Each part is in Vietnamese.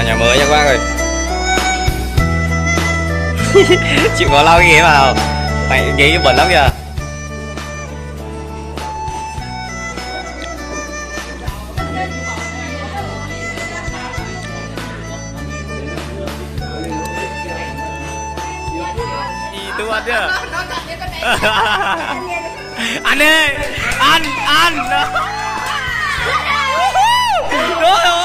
vào nhà mới nha các bác ơi. Chịu có lau cái ghế vào. Phải ghế bẩn lắm kìa. Ăn chưa? Ăn đi. Ăn ăn. Ôi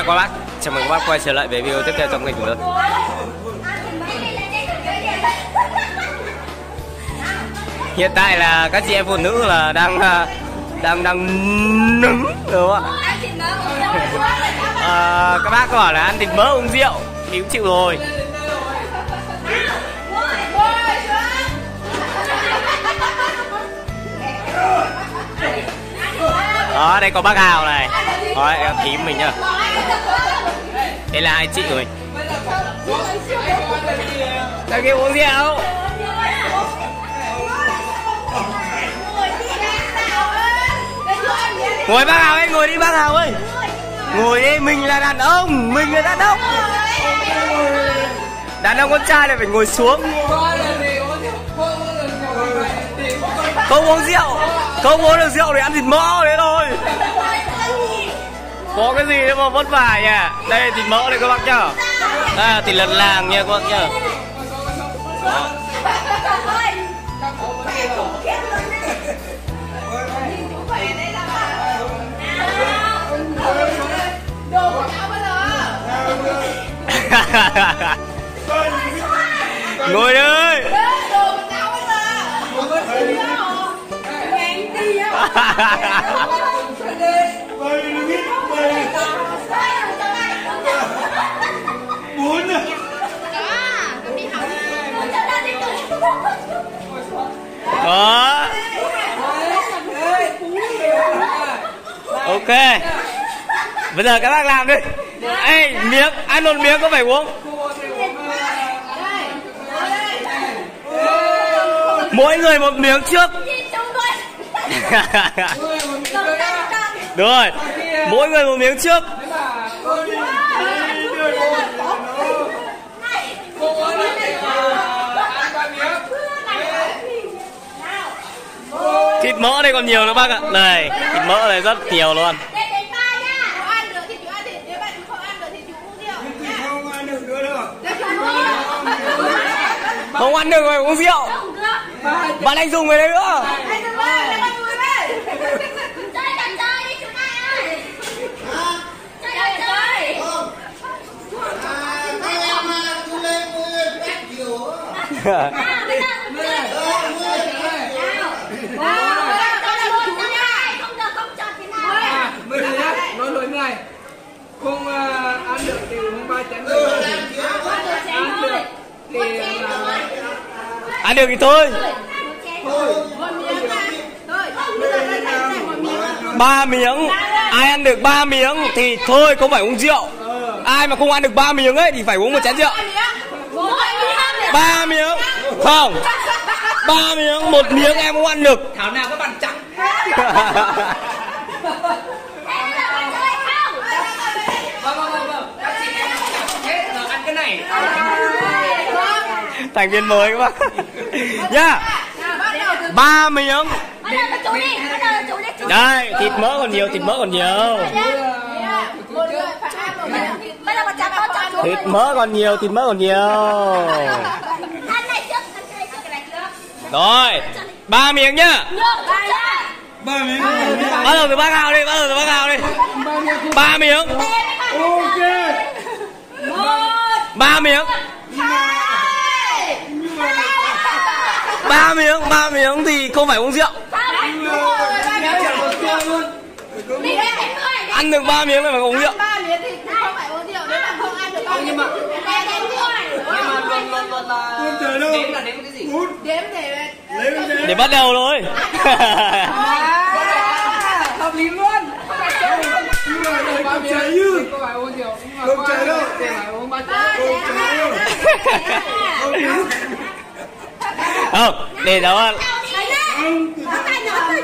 Chào các bác, chào mừng các bác quay trở lại với video tiếp theo trong kênh của tôi Hiện tại là các chị em phụ nữ là đang à, đang đang nứng đúng không ạ? À, các bác có bảo là ăn thịt mỡ uống rượu thì cũng chịu rồi. Đó, đây có bác Hào này. Đó, em thím mình nhá. Đây là hai chị của mình. Đang kêu uống rượu. Ngồi bác Hào ơi, ngồi đi bác Hào ơi. Ngồi đi, mình là đàn ông, mình là đàn ông. Đàn ông con trai này phải ngồi xuống. Không uống rượu. Không uống được rượu để ăn thịt mỡ đấy thôi. Có cái gì đâu mà vất vả nhỉ? Đây thịt mỡ đây các bác nhá. Đây là thịt lợn làng nha các bác nhá. Đó. Ngồi đi đó Ok. Bây giờ các bác làm đi. Ê, miếng, Ăn một miếng có phải uống. Mỗi người một miếng trước. được rồi. Mỗi người một miếng trước. Thịt mỡ đây còn nhiều nữa bác ạ. Này, Thịt mỡ này rất nhiều luôn. Không ăn được rồi, uống rượu. Bạn anh dùng về đây nữa Bây giờ nhá, nói lỗi này không ăn được thì không ba chén được Ăn được thì Ăn được thì thôi. Ba miếng. Ai ăn được ba miếng thì thôi, không phải uống rượu. Ai mà không ăn được ba miếng ấy thì phải uống một chén rượu ba miếng. Không. Ba miếng một miếng em không ăn được. Thảo nào có bàn trắng? Vâng vâng vâng thành viên mới các bác nhá ba miếng. Đây thịt mỡ còn nhiều thịt mỡ còn nhiều thịt mỡ còn nhiều thịt mỡ còn nhiều. Rồi ba miếng nhá. Ba miếng. Bắt đầu từ bác hào đi bắt đầu từ bác hào đi. Ba miếng. Ok. Ba miếng. Ba miếng ba miếng thì không phải uống rượu. Ăn được ba miếng là phải uống rượu nhưng mà nhưng mà luôn luôn luôn là đếm là đếm cái gì? Đếm để để bắt đầu thôi. À, hợp lý luôn. Nhưng mà đây ba không cháy như không Không cháy đâu. được thì phải uống ba ba chén chén cháy đâu. Không không để đó Không thì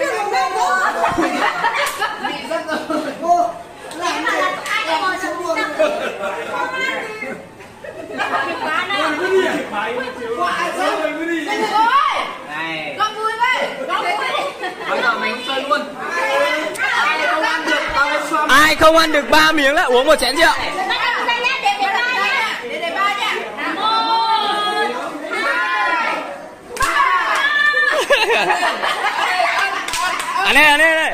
bị rất rồi cô làm gì Em xuống luôn Rồi đi Quả sao mới đi. Ôi này. Con vui đấy con vui. Bây giờ mình chơi luôn. Ai không ăn được mới xoa ai không ăn được ba miếng là uống một chén rượu. Để để ba nha. Ăn đây ăn đây ăn đây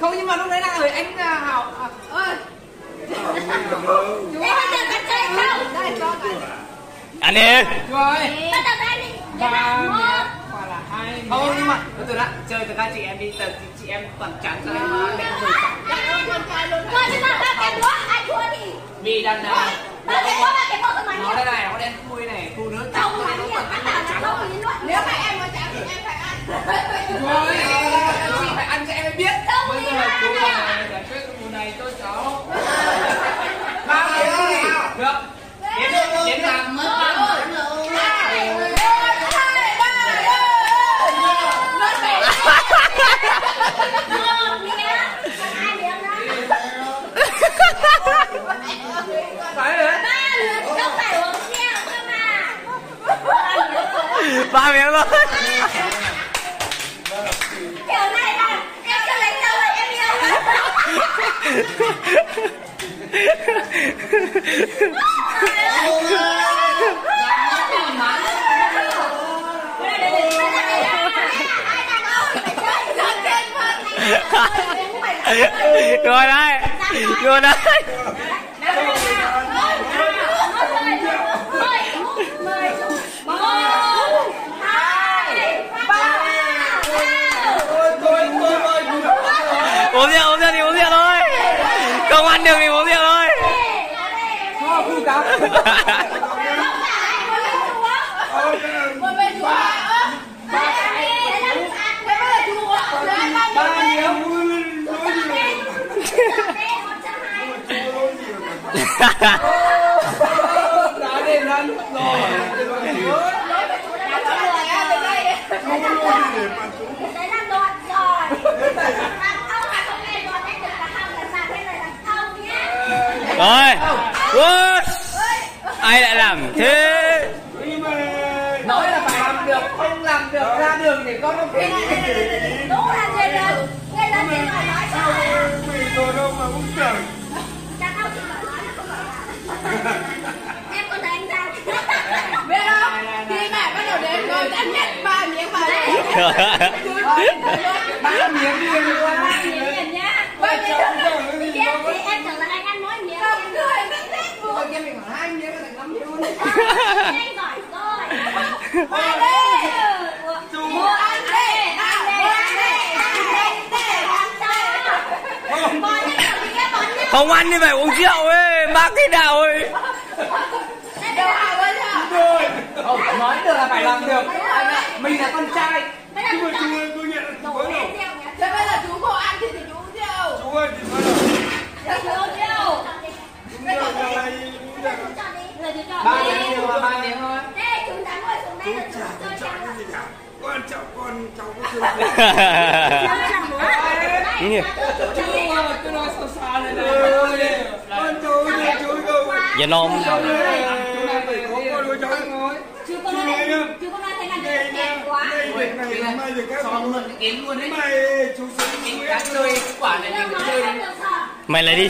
không nhưng mà lúc đấy là người anh à, hảo à, ơi đây cho cả ăn đi rồi ba miếng hoặc là hai không nhưng mà từ từ đã chơi từ các chị em đi từ chị, chị em toàn trắng cho em mà em rồi trắng con trai luôn vì đàn à, nó đây này nó đen thui này phụ nữ trắng này nó còn ăn trắng nếu mà em có trắng thì em phải ăn rồi chị phải ăn cho em mới biết bây giờ chú này giải quyết cái vụ này cho cháu ba miếng cái gì được đến đến làm phải đấy ba miếng thôi rồi đấy. Rồi đây uống rượu uống rượu thì uống rượu thôi không ăn được thì uống rượu thôi Hoa phu cá Ờ, cái này Một bên chùa ơ Thế? Bây giờ chùa Thế anh bao ba nhiêu miếng vui lên nói gì mà nói gì mà đã đến ăn rồi Không có nói gì? Để mà xuống rồi Ui, ai lại làm thế Nhưng mà nói là phải làm được không làm được ra đường con thích sao mì đồ đâu mà uống trời Biết không? Khi mẹ bắt đầu đến rồi đã nhét ba miếng vào đây. Ba miếng đi luôn. Ba miếng Không, người rất thích luôn Thôi kia mình khoảng hai miếng là thành năm luôn Ba đi. Mua ăn đi Nào, mua ăn đi Ăn đi, ăn đi. Không ăn thì phải uống rượu ấy bác cái nào ấy. Đâu hào bây giờ không nói được là phải làm được. Anh mình là con trai. Nhưng mà chú ơi cô nhận là chú có đâu Thế bây giờ chú không ăn thì thì chú uống rượu Chú ơi thì bắt đầu Chú uống rượu Đúng rồi là này uống rượu ba miếng nhiều là ba miếng thôi chúng quan trọng cái gì cả Con cháu con cháu có thương Nghe. chú cứ nói sâu xa này này Con cháu thì chú đâu Dạ non Cháu này phải có con đứa cháu Chú có nói Chú có nói thế là Đây đẹp quá Đây việc này mai việc khác cho mượn cái kiếm luôn đấy mày chú sống mình đã chơi quả này mình chơi mày lại đi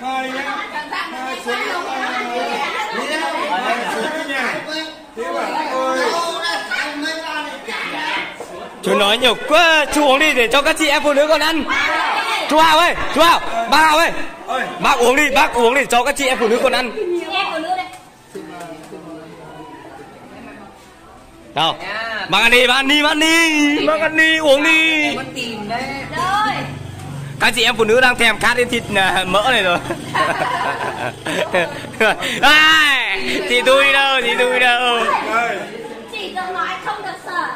Mai nhá Mai xuống Xuống cái nhà Thế bảo ôi chú nói nhiều quá chú uống đi để cho các chị em phụ nữ còn ăn. Chú hào ơi chú hào bác hào ơi. Bác uống đi bác uống để cho các chị em phụ nữ còn ăn. Đâu Bác ăn đi, bác ăn đi, bác ăn đi Bác ăn đi, uống đi. Các chị em phụ nữ đang thèm khát đến thịt à, mỡ này rồi. À, Chị tôi đâu, chị tôi đâu Chỉ được nói không được sợ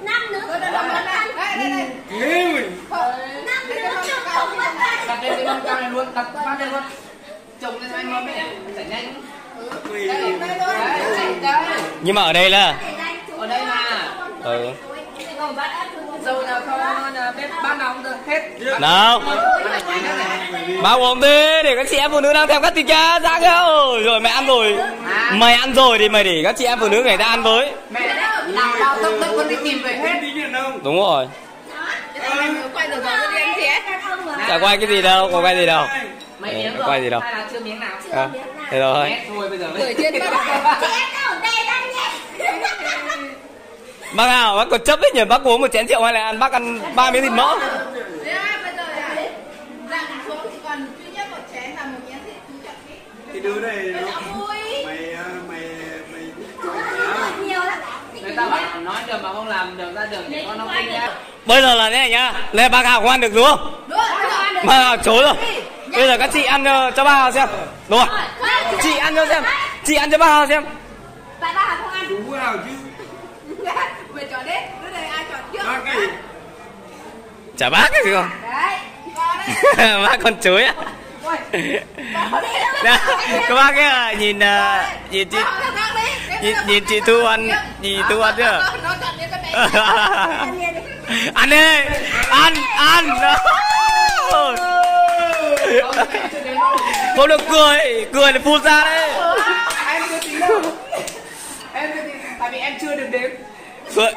Năm nữa không mất ăn Đây đây Năm nữa chưa không mất ăn đặt lên cái con cao này luôn đặt phát lên luôn. Trồng lên cho anh mâm chảy nhanh. Đấy Nhưng mà ở đây là? Ở đây là ừ. dầu là con à, bếp bát nào cũng hết. Nào. Bao gồm đi để các chị em phụ nữ đang thèm các thịt cá ra kêu Rồi mày ăn rồi. Mày ăn rồi thì mày để các chị em phụ nữ người ta ăn với. Mẹ làm bao tốc tốc con đi tìm về hết. Đúng rồi. Quay được rồi Chả quay cái gì đâu, có quay gì đâu. Mấy miếng quay rồi. gì đâu. hay là chưa miếng nào? À, Thế rồi thôi bây giờ mới trên bác Chị em ở đây đang nhẹ Bác nào, bác còn chấp đấy nhỉ, bác uống một chén rượu hay là ăn bác ăn ba miếng thịt mỡ? Bây giờ là Dặn xuống chỉ còn duy nhất một chén là một miếng thịt chú chặt đi. Cái đứa này nó mày à, mày mày Nhiều lắm người ta bảo nói được mà không làm được ra đường thì con nó kinh nhá. Bây giờ là thế này nhá, lên bác Hào không ăn được đúng không? Rồi Hào chối rồi. Bây giờ các chị ăn ờ, cho Hào xem. Đúng rồi Chị ăn cho xem. Chị ăn cho Hào xem. Tại ba Hà không ăn. Đúng vào chứ. Mày chọn đi, đứa này ai chọn trước Bác cái Chả bác cái gì không? Đấy, có đấy. Bác còn chối à? Đó, các bác ấy à, nhìn à, nhìn chị nhìn, nhìn chị Thu ăn nhìn Thu ăn chưa? Đi Ăn đi. Ăn ăn ăn không được cười cười để phun ra đấy. Em chưa tính đâu. Em chưa tính tại vì em chưa được đếm. Cười.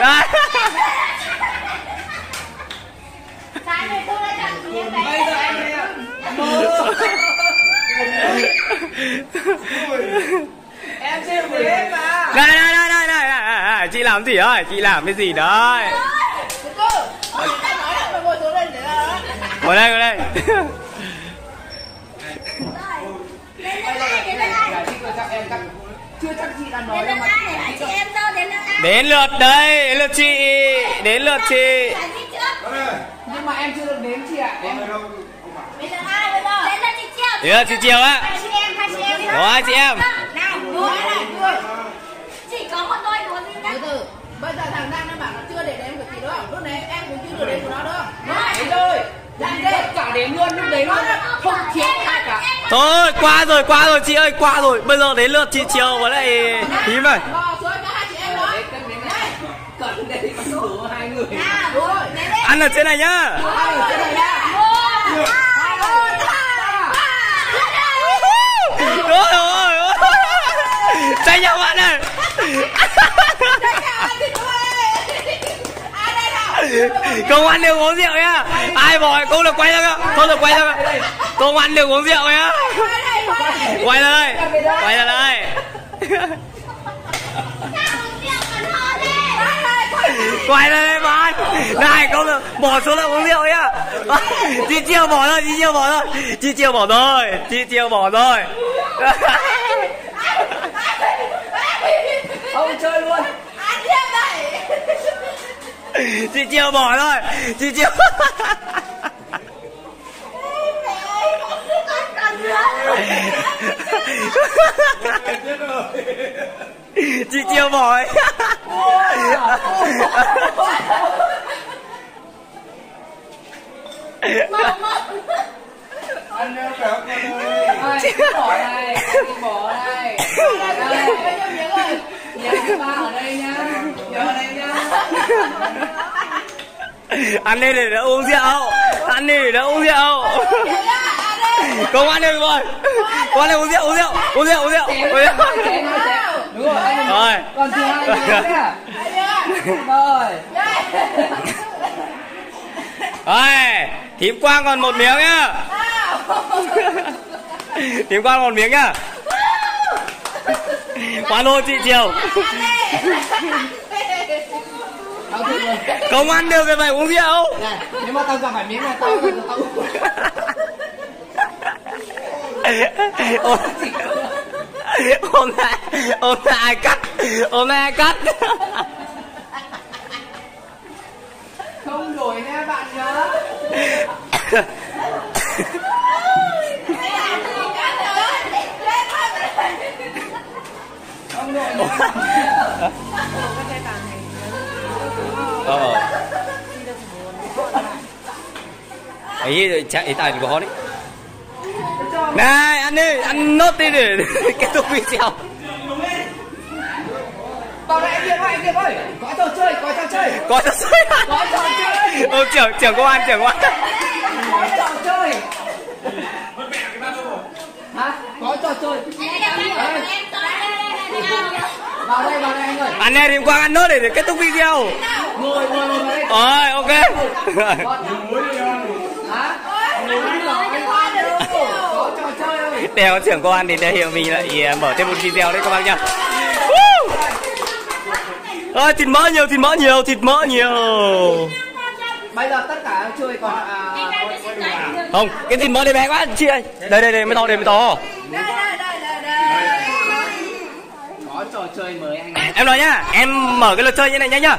Đấy. Bây giờ em thấy à em chưa được đếm mà. Đây đây đây đây, đây chị làm gì ơi? Chị làm cái gì đấy ngồi đây ngồi đây Đến lượt đến lượt Đến đâu lượt đâu, đến lượt đến lượt đây đến lượt chị đến lượt chị nhưng mà em chưa được đếm chị ạ em Bây giờ ai bây giờ? Đến lượt chị Chiêu đến lượt chị chiều á Hai chị em, hai chị em Đó, hai chị em. Nào, đuổi này, Chỉ có một đôi đuổi nhất Từ từ Bây giờ thằng Đăng nó bảo nó chưa để đếm của chị không? Lúc đấy em cũng chưa được đếm của nó không? đấy rồi cả đếm luôn lúc đấy luôn không thiếu ai cả thôi qua rồi qua rồi chị ơi qua rồi bây giờ đến lượt chị chiều với lại này này đến đây ăn ở trên này nhá Hai ở trên này nha Một, hai, một, hai, ba Ôi ôi ôi Tranh nhau bạn ơi không ăn được uống rượu nhá. Ai bỏ cũng được quay ra cơ Không được quay ra cơ Không ăn được uống rượu nhá. Quay ra đây. Quay ra đây. Quay ra đây, bạn. Này không được Bỏ xuống là uống rượu nhá. Chị chiêu bỏ thôi, Chị chiêu bỏ thôi. Chị chiêu bỏ thôi. Chị chiêu bỏ thôi. Không chơi luôn. Chị chiêu bỏ thôi. Chị chiêu Chị chiêu bỏ đeo cả con ơi. Đi bỏ này đi bỏ này ba ở đây nhá nhớ ở đây nhá Ăn đi để đã uống rượu. Ăn đi để đã uống rượu. Không ăn đi rồi. Không ăn được, uống rượu uống rượu. Uống rượu uống rượu. Uống rượu. Đúng rồi. Rồi còn thứ hai nữa rồi Rồi Thím Quang còn một miếng nhá. Thím Quang còn một miếng nhá. Qua lô chị rồi Không ăn được thì phải uống rượu. Này nếu mà tao gặp phải miếng này tao tao hôm nay hôm nay ai cắt hôm nay ai cắt không đổi nha bạn nhớ không đổi nha ờ ấy chạy tài của họ đấy này ăn đi ăn nốt đi để kết thúc video vào đây anh Diệp ơi anh Diệp ơi có trò chơi có trò chơi có trò chơi có trò chơi ô trưởng trưởng công an trưởng công an có trò chơi hả có trò chơi vào đây vào đây anh ơi anh em quang ăn nốt để, để kết thúc video. Ngồi ngồi ngồi vào đây rồi ok. Ơi đeo trưởng công an thì đây hiệu mình lại à, mở thêm một video đấy các bác nhá! Ôi, thịt mỡ nhiều thịt mỡ nhiều thịt mỡ nhiều. Bây giờ tất cả chơi còn à, không cái thịt mỡ này bé quá chị ơi. Đây đây đây mới to đây mới to có trò chơi mới anh em nói nhá, em mở cái luật chơi như này nhanh nhá.